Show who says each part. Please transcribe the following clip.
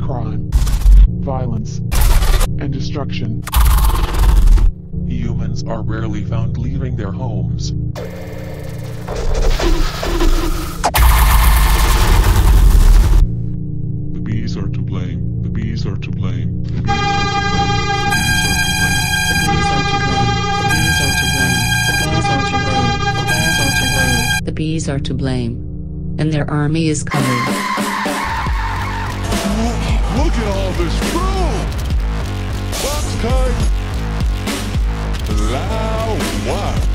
Speaker 1: crime, violence, and destruction.
Speaker 2: Humans are rarely found leaving their homes.
Speaker 3: The bees are to blame. The bees are to blame. The bees are to blame.
Speaker 4: The bees are to blame. The bees are to blame.
Speaker 3: khơi. Lao ngoài